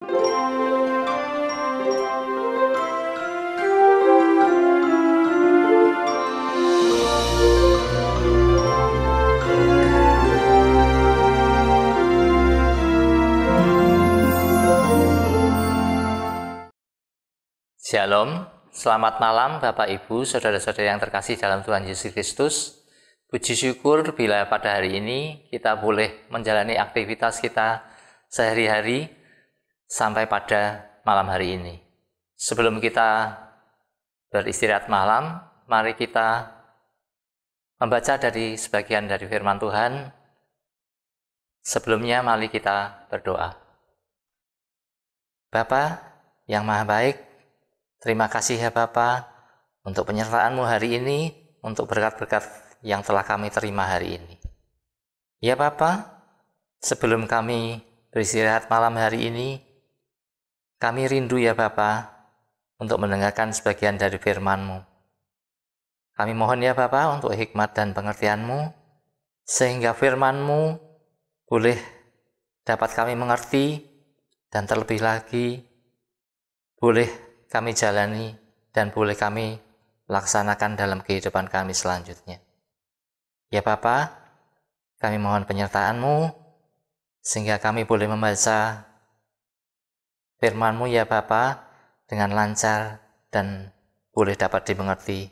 Shalom, selamat malam Bapak Ibu, Saudara-saudara yang terkasih dalam Tuhan Yesus Kristus. Puji syukur bila pada hari ini kita boleh menjalani aktivitas kita sehari-hari sampai pada malam hari ini. Sebelum kita beristirahat malam, mari kita membaca dari sebagian dari firman Tuhan. Sebelumnya mari kita berdoa. Bapa yang maha baik, terima kasih ya Bapa untuk penyertaanmu hari ini, untuk berkat-berkat yang telah kami terima hari ini. Ya Bapa, sebelum kami beristirahat malam hari ini, kami rindu ya Bapa untuk mendengarkan sebagian dari firman-Mu. Kami mohon ya Bapa untuk hikmat dan pengertian-Mu, sehingga firman-Mu boleh dapat kami mengerti dan terlebih lagi boleh kami jalani dan boleh kami laksanakan dalam kehidupan kami selanjutnya. Ya Bapa, kami mohon penyertaan-Mu sehingga kami boleh membaca firman-Mu ya Bapa dengan lancar dan boleh dapat dimengerti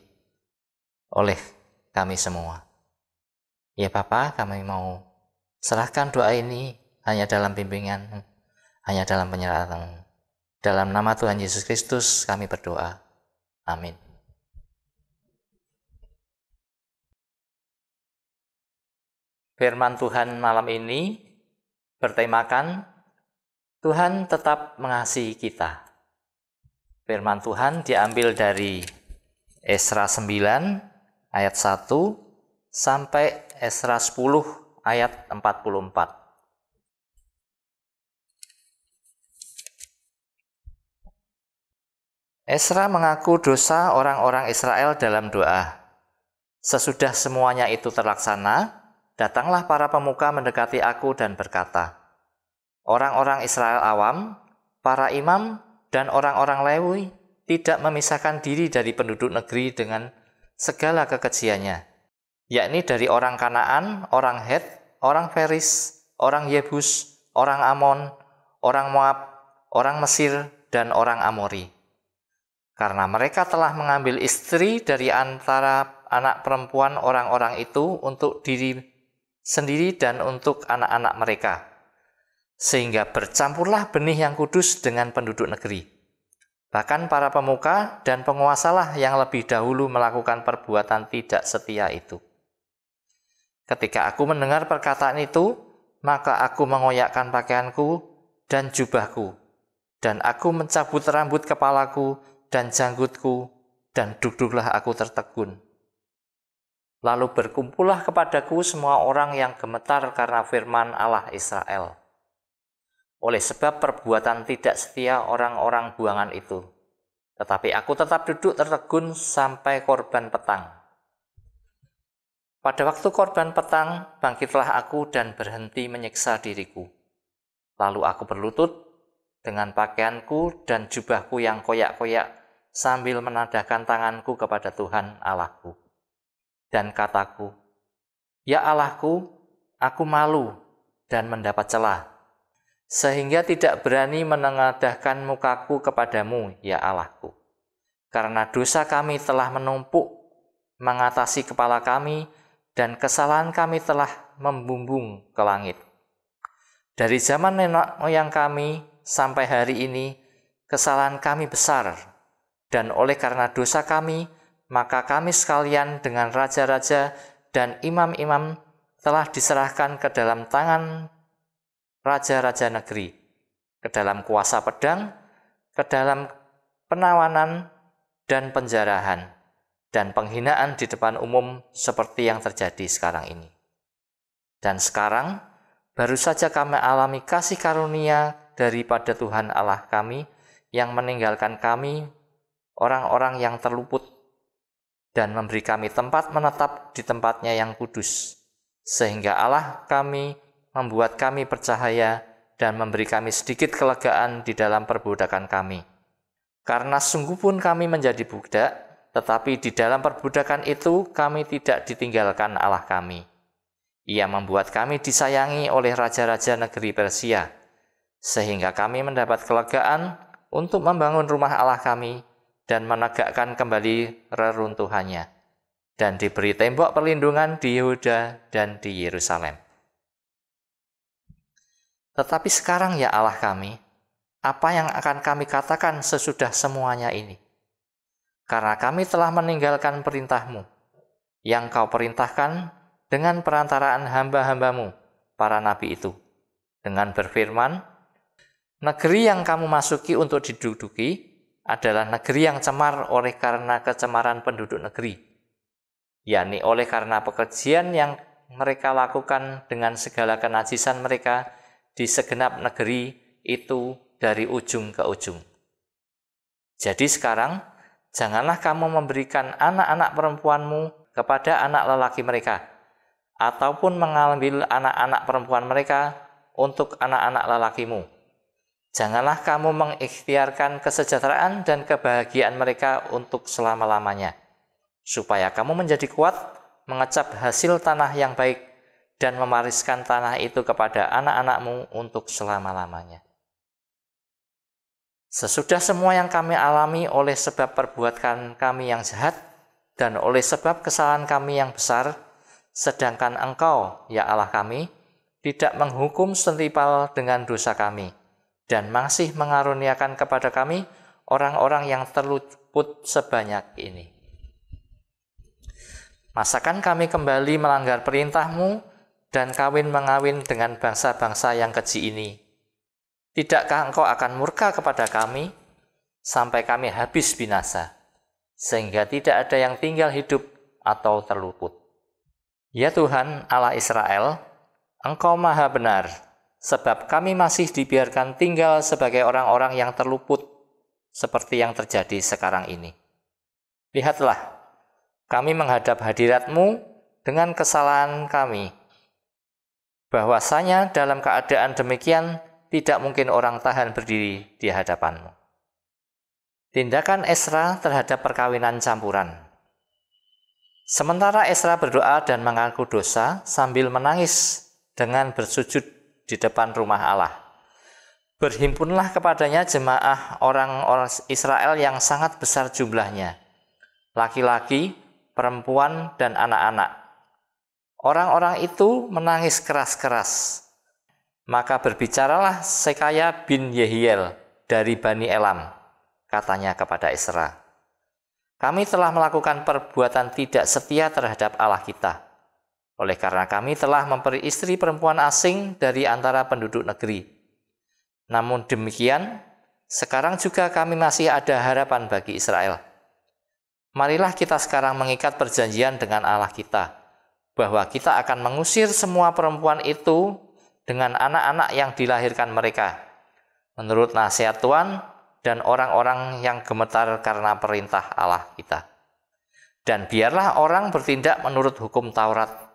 oleh kami semua. Ya Bapa, kami mau serahkan doa ini hanya dalam bimbingan, hanya dalam penyerahan. Dalam nama Tuhan Yesus Kristus kami berdoa. Amin. Firman Tuhan malam ini bertemakan Tuhan tetap mengasihi kita. Firman Tuhan diambil dari Esra 9 ayat 1 sampai Esra 10 ayat 44. Esra mengaku dosa orang-orang Israel dalam doa. Sesudah semuanya itu terlaksana, Datanglah para pemuka mendekati aku dan berkata, Orang-orang Israel awam, para imam, dan orang-orang Lewi tidak memisahkan diri dari penduduk negeri dengan segala kekejiannya, yakni dari orang Kanaan, orang Het, orang Feris, orang Yebus, orang Amon, orang Moab, orang Mesir, dan orang Amori. Karena mereka telah mengambil istri dari antara anak perempuan orang-orang itu untuk diri sendiri dan untuk anak-anak mereka, sehingga bercampurlah benih yang kudus dengan penduduk negeri. Bahkan para pemuka dan penguasalah yang lebih dahulu melakukan perbuatan tidak setia itu. Ketika aku mendengar perkataan itu, maka aku mengoyakkan pakaianku dan jubahku, dan aku mencabut rambut kepalaku dan janggutku, dan duduklah aku tertegun Lalu berkumpullah kepadaku semua orang yang gemetar karena firman Allah Israel. Oleh sebab perbuatan tidak setia orang-orang buangan itu. Tetapi aku tetap duduk tertegun sampai korban petang. Pada waktu korban petang, bangkitlah aku dan berhenti menyiksa diriku. Lalu aku berlutut dengan pakaianku dan jubahku yang koyak-koyak sambil menadahkan tanganku kepada Tuhan Allahku dan kataku, Ya Allahku, aku malu dan mendapat celah, sehingga tidak berani menengadahkan mukaku kepadamu, ya Allahku. Karena dosa kami telah menumpuk mengatasi kepala kami, dan kesalahan kami telah membumbung ke langit. Dari zaman nenek moyang kami sampai hari ini, kesalahan kami besar, dan oleh karena dosa kami, maka kami sekalian dengan raja-raja dan imam-imam telah diserahkan ke dalam tangan raja-raja negeri, ke dalam kuasa pedang, ke dalam penawanan dan penjarahan, dan penghinaan di depan umum seperti yang terjadi sekarang ini. Dan sekarang, baru saja kami alami kasih karunia daripada Tuhan Allah kami yang meninggalkan kami, orang-orang yang terluput dan memberi kami tempat menetap di tempatnya yang kudus, sehingga Allah kami membuat kami bercahaya dan memberi kami sedikit kelegaan di dalam perbudakan kami. Karena sungguh pun kami menjadi budak, tetapi di dalam perbudakan itu kami tidak ditinggalkan Allah kami. Ia membuat kami disayangi oleh raja-raja negeri Persia, sehingga kami mendapat kelegaan untuk membangun rumah Allah kami dan menegakkan kembali reruntuhannya, dan diberi tembok perlindungan di Yehuda dan di Yerusalem. Tetapi sekarang ya Allah kami, apa yang akan kami katakan sesudah semuanya ini? Karena kami telah meninggalkan perintahmu, yang kau perintahkan dengan perantaraan hamba-hambamu, para nabi itu, dengan berfirman, Negeri yang kamu masuki untuk diduduki adalah negeri yang cemar oleh karena kecemaran penduduk negeri, yakni oleh karena pekerjaan yang mereka lakukan dengan segala kenajisan mereka di segenap negeri itu dari ujung ke ujung. Jadi sekarang, janganlah kamu memberikan anak-anak perempuanmu kepada anak lelaki mereka, ataupun mengambil anak-anak perempuan mereka untuk anak-anak lelakimu Janganlah kamu mengikhtiarkan kesejahteraan dan kebahagiaan mereka untuk selama-lamanya, supaya kamu menjadi kuat mengecap hasil tanah yang baik dan memariskan tanah itu kepada anak-anakmu untuk selama-lamanya. Sesudah semua yang kami alami oleh sebab perbuatan kami yang jahat dan oleh sebab kesalahan kami yang besar, sedangkan Engkau, ya Allah kami, tidak menghukum sentipal dengan dosa kami, dan masih mengaruniakan kepada kami orang-orang yang terluput sebanyak ini. Masakan kami kembali melanggar perintahmu dan kawin mengawin dengan bangsa-bangsa yang keji ini? Tidakkah engkau akan murka kepada kami sampai kami habis binasa, sehingga tidak ada yang tinggal hidup atau terluput? Ya Tuhan Allah Israel, Engkau maha benar, sebab kami masih dibiarkan tinggal sebagai orang-orang yang terluput seperti yang terjadi sekarang ini. Lihatlah, kami menghadap hadiratmu dengan kesalahan kami. Bahwasanya dalam keadaan demikian tidak mungkin orang tahan berdiri di hadapanmu. Tindakan Esra terhadap perkawinan campuran. Sementara Esra berdoa dan mengaku dosa sambil menangis dengan bersujud di depan rumah Allah. Berhimpunlah kepadanya jemaah orang-orang Israel yang sangat besar jumlahnya, laki-laki, perempuan, dan anak-anak. Orang-orang itu menangis keras-keras. Maka berbicaralah Sekaya bin Yehiel dari Bani Elam, katanya kepada Isra. Kami telah melakukan perbuatan tidak setia terhadap Allah kita oleh karena kami telah memperi istri perempuan asing dari antara penduduk negeri. Namun demikian, sekarang juga kami masih ada harapan bagi Israel. Marilah kita sekarang mengikat perjanjian dengan Allah kita, bahwa kita akan mengusir semua perempuan itu dengan anak-anak yang dilahirkan mereka, menurut nasihat Tuhan dan orang-orang yang gemetar karena perintah Allah kita. Dan biarlah orang bertindak menurut hukum Taurat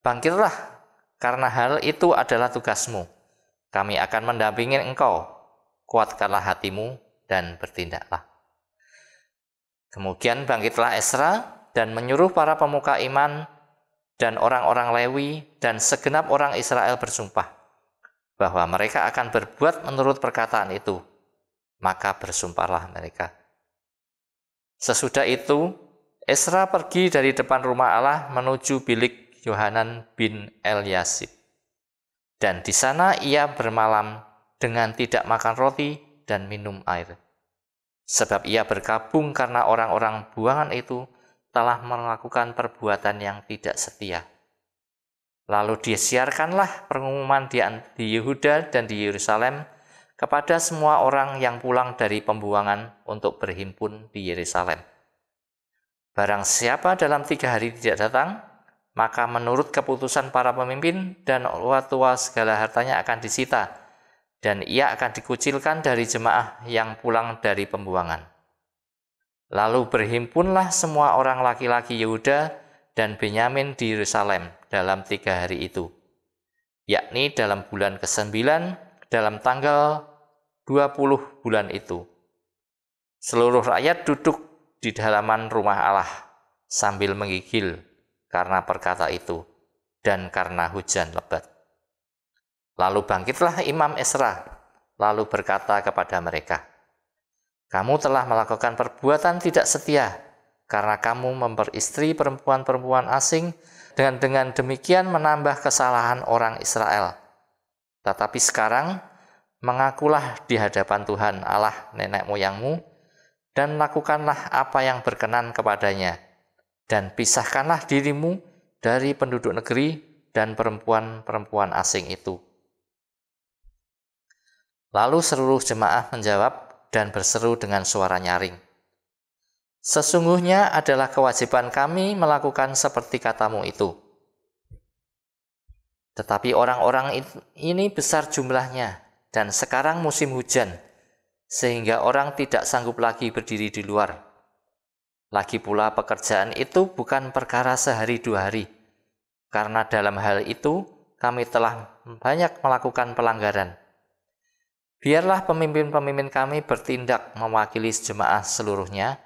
Bangkitlah, karena hal itu adalah tugasmu. Kami akan mendampingi engkau. Kuatkanlah hatimu dan bertindaklah. Kemudian bangkitlah Esra dan menyuruh para pemuka iman dan orang-orang Lewi dan segenap orang Israel bersumpah bahwa mereka akan berbuat menurut perkataan itu. Maka bersumpahlah mereka. Sesudah itu, Esra pergi dari depan rumah Allah menuju bilik Yohanan bin Elyasib. Dan di sana ia bermalam dengan tidak makan roti dan minum air. Sebab ia berkabung karena orang-orang buangan itu telah melakukan perbuatan yang tidak setia. Lalu disiarkanlah pengumuman di Yehuda dan di Yerusalem kepada semua orang yang pulang dari pembuangan untuk berhimpun di Yerusalem. Barang siapa dalam tiga hari tidak datang, maka menurut keputusan para pemimpin dan tua segala hartanya akan disita, dan ia akan dikucilkan dari jemaah yang pulang dari pembuangan. Lalu berhimpunlah semua orang laki-laki Yehuda dan Benyamin di Yerusalem dalam tiga hari itu, yakni dalam bulan ke-9 dalam tanggal 20 bulan itu. Seluruh rakyat duduk di halaman rumah Allah sambil menggigil karena perkata itu dan karena hujan lebat. Lalu bangkitlah Imam Esra, lalu berkata kepada mereka, Kamu telah melakukan perbuatan tidak setia, karena kamu memperistri perempuan-perempuan asing dengan dengan demikian menambah kesalahan orang Israel. Tetapi sekarang, mengakulah di hadapan Tuhan Allah nenek moyangmu, dan lakukanlah apa yang berkenan kepadanya, dan pisahkanlah dirimu dari penduduk negeri dan perempuan-perempuan asing itu. Lalu seluruh jemaah menjawab dan berseru dengan suara nyaring. Sesungguhnya adalah kewajiban kami melakukan seperti katamu itu. Tetapi orang-orang ini besar jumlahnya dan sekarang musim hujan, sehingga orang tidak sanggup lagi berdiri di luar. Lagi pula pekerjaan itu bukan perkara sehari dua hari, karena dalam hal itu kami telah banyak melakukan pelanggaran. Biarlah pemimpin-pemimpin kami bertindak mewakili jemaah seluruhnya,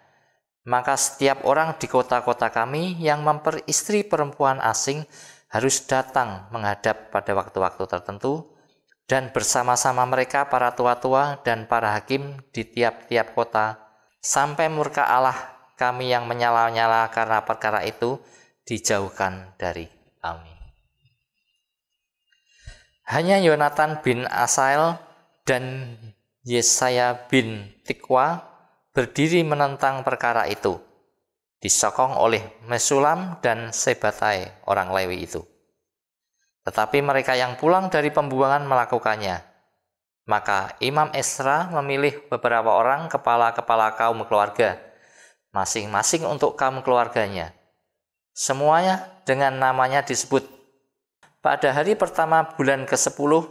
maka setiap orang di kota-kota kami yang memperistri perempuan asing harus datang menghadap pada waktu-waktu tertentu dan bersama-sama mereka para tua-tua dan para hakim di tiap-tiap kota sampai murka Allah kami yang menyala-nyala karena perkara itu dijauhkan dari kami. Hanya Yonatan bin Asael dan Yesaya bin Tikwa berdiri menentang perkara itu, disokong oleh Mesulam dan Sebatai orang Lewi itu. Tetapi mereka yang pulang dari pembuangan melakukannya. Maka Imam Esra memilih beberapa orang kepala-kepala kaum keluarga masing-masing untuk kaum keluarganya. Semuanya dengan namanya disebut. Pada hari pertama bulan ke-10,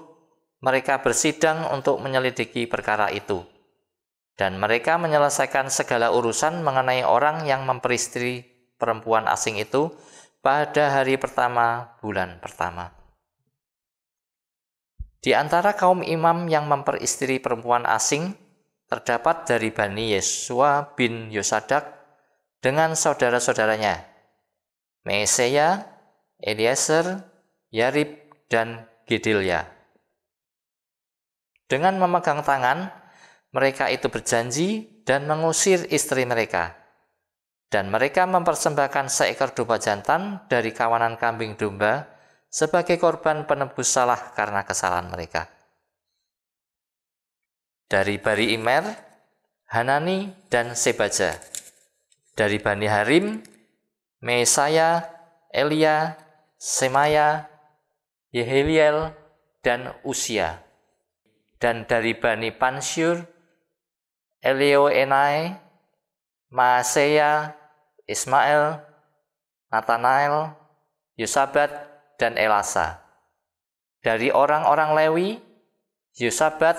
mereka bersidang untuk menyelidiki perkara itu. Dan mereka menyelesaikan segala urusan mengenai orang yang memperistri perempuan asing itu pada hari pertama bulan pertama. Di antara kaum imam yang memperistri perempuan asing, terdapat dari Bani Yesua bin Yosadak dengan saudara-saudaranya, Meseya, Eliezer, Yarib, dan Gedilya. Dengan memegang tangan, mereka itu berjanji dan mengusir istri mereka. Dan mereka mempersembahkan seekor domba jantan dari kawanan kambing domba sebagai korban penebus salah karena kesalahan mereka dari Bari Imer, Hanani, dan Sebaja. Dari Bani Harim, Mesaya, Elia, Semaya, Yeheliel, dan Usia. Dan dari Bani Pansyur, Elioenai, Maaseya, Ismail, Nathanael, Yusabat, dan Elasa. Dari orang-orang Lewi, Yusabat,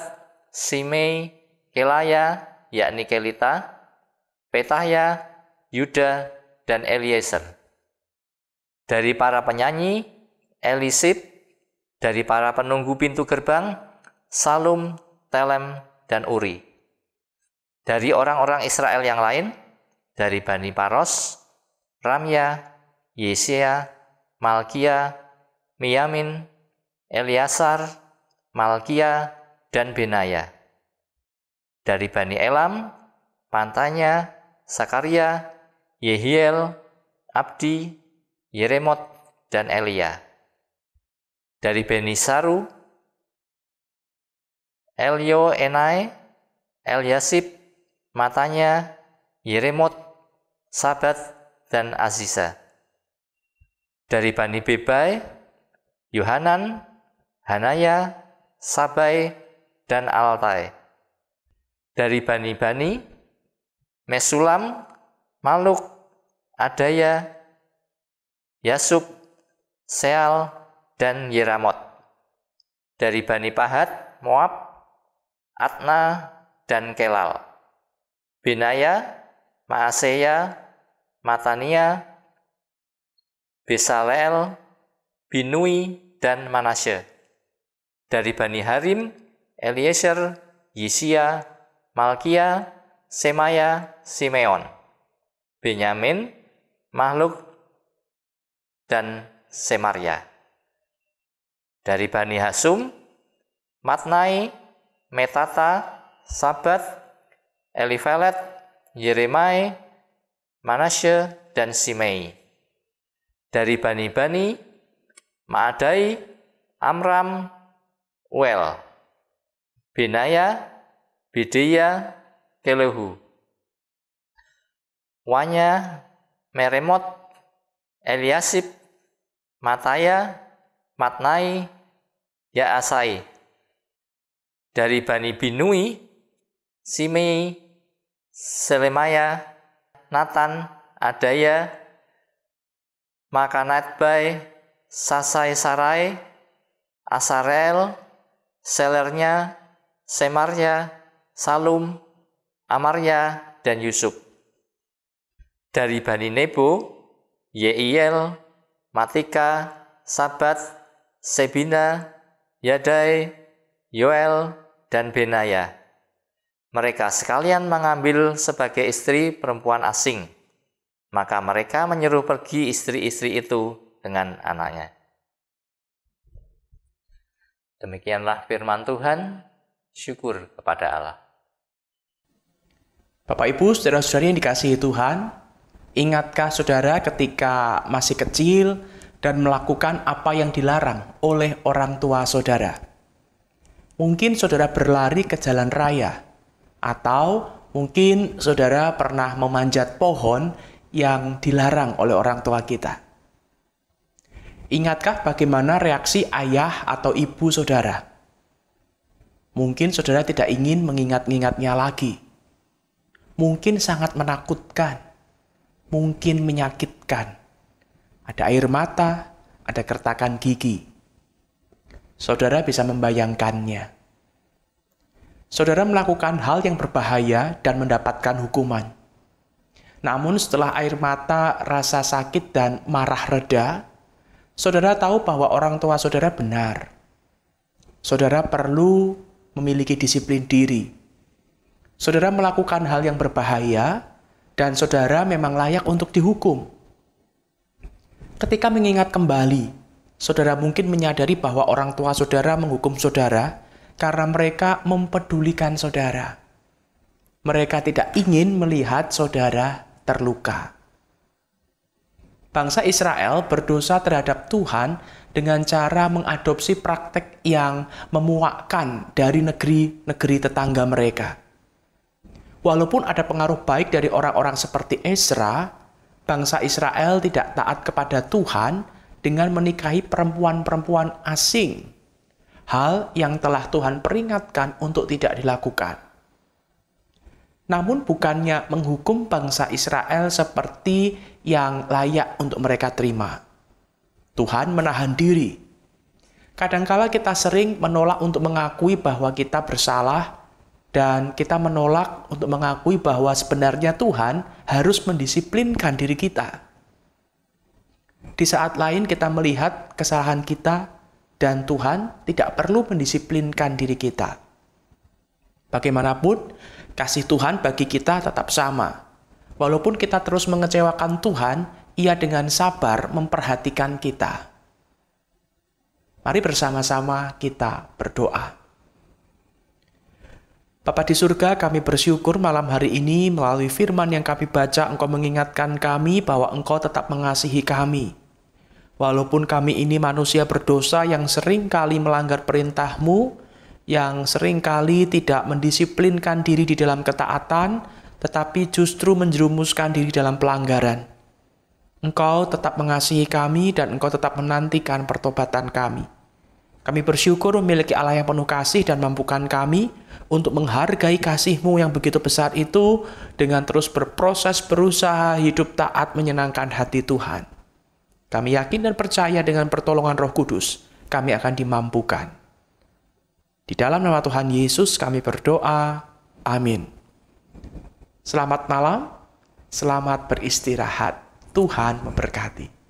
Simei, Kelaya, yakni Kelita, Petahya, Yuda, dan Eliezer. Dari para penyanyi, Elisib, dari para penunggu pintu gerbang, Salum, Telem, dan Uri. Dari orang-orang Israel yang lain, dari Bani Paros, Ramya, Yesia, Malkia, Miyamin, Eliasar, Malkia, dan Benaya. Dari Bani Elam, Pantanya, Sakaria, Yehiel, Abdi, Yeremot, dan Elia. Dari Bani Saru, Elio Enai, Eliasib, Matanya, Yeremot, Sabat, dan Aziza. Dari Bani Bebai, Yohanan, Hanaya, Sabai, dan Altai. Dari Bani-Bani, Mesulam, Maluk, Adaya, Yasub, Seal, dan Yeramot. Dari Bani Pahat, Moab, Atna, dan Kelal. Benaya, Maaseya, Matania, Besaleel, Binui, dan Manasye. Dari Bani Harim, Eliezer, Yisia, Malkia, Semaya, Simeon, Benyamin, Mahluk, dan Semaria. Dari Bani Hasum, Matnai, Metata, Sabat, Elifelet, Yeremai, Manasye, dan Simei. Dari Bani-Bani, Maadai, Amram, Wel, Benaya, Bedeya, Kelehu. Wanya, Meremot, Eliasib, Mataya, Matnai, Yaasai. Dari Bani Binui, Simei, Selemaya, Nathan, Adaya, Makanatbai, Sasai Sarai, Asarel, Selernya, Semarya, Salum, Amarya, dan Yusuf. Dari Bani Nebo, Yeiel, Matika, Sabat, Sebina, Yadai, Yoel, dan Benaya. Mereka sekalian mengambil sebagai istri perempuan asing. Maka mereka menyuruh pergi istri-istri itu dengan anaknya. Demikianlah firman Tuhan, syukur kepada Allah. Bapak Ibu, saudara-saudari yang dikasihi Tuhan, Ingatkah saudara ketika masih kecil dan melakukan apa yang dilarang oleh orang tua saudara? Mungkin saudara berlari ke jalan raya, atau mungkin saudara pernah memanjat pohon yang dilarang oleh orang tua kita. Ingatkah bagaimana reaksi ayah atau ibu saudara? Mungkin saudara tidak ingin mengingat-ingatnya lagi. Mungkin sangat menakutkan mungkin menyakitkan. Ada air mata, ada kertakan gigi. Saudara bisa membayangkannya. Saudara melakukan hal yang berbahaya dan mendapatkan hukuman. Namun setelah air mata, rasa sakit dan marah reda, saudara tahu bahwa orang tua saudara benar. Saudara perlu memiliki disiplin diri. Saudara melakukan hal yang berbahaya, dan saudara memang layak untuk dihukum. Ketika mengingat kembali, saudara mungkin menyadari bahwa orang tua saudara menghukum saudara karena mereka mempedulikan saudara. Mereka tidak ingin melihat saudara terluka. Bangsa Israel berdosa terhadap Tuhan dengan cara mengadopsi praktek yang memuakkan dari negeri-negeri tetangga mereka. Walaupun ada pengaruh baik dari orang-orang seperti Ezra, bangsa Israel tidak taat kepada Tuhan dengan menikahi perempuan-perempuan asing. Hal yang telah Tuhan peringatkan untuk tidak dilakukan. Namun bukannya menghukum bangsa Israel seperti yang layak untuk mereka terima. Tuhan menahan diri. Kadangkala kita sering menolak untuk mengakui bahwa kita bersalah dan kita menolak untuk mengakui bahwa sebenarnya Tuhan harus mendisiplinkan diri kita. Di saat lain kita melihat kesalahan kita dan Tuhan tidak perlu mendisiplinkan diri kita. Bagaimanapun, kasih Tuhan bagi kita tetap sama. Walaupun kita terus mengecewakan Tuhan, ia dengan sabar memperhatikan kita. Mari bersama-sama kita berdoa. Bapa di surga, kami bersyukur malam hari ini melalui firman yang kami baca, Engkau mengingatkan kami bahwa Engkau tetap mengasihi kami. Walaupun kami ini manusia berdosa yang sering kali melanggar perintah-Mu, yang sering kali tidak mendisiplinkan diri di dalam ketaatan, tetapi justru menjerumuskan diri dalam pelanggaran. Engkau tetap mengasihi kami dan Engkau tetap menantikan pertobatan kami. Kami bersyukur memiliki Allah yang penuh kasih dan mampukan kami untuk menghargai kasih-Mu yang begitu besar itu dengan terus berproses berusaha hidup taat menyenangkan hati Tuhan. Kami yakin dan percaya dengan pertolongan Roh Kudus, kami akan dimampukan. Di dalam nama Tuhan Yesus kami berdoa. Amin. Selamat malam, selamat beristirahat. Tuhan memberkati.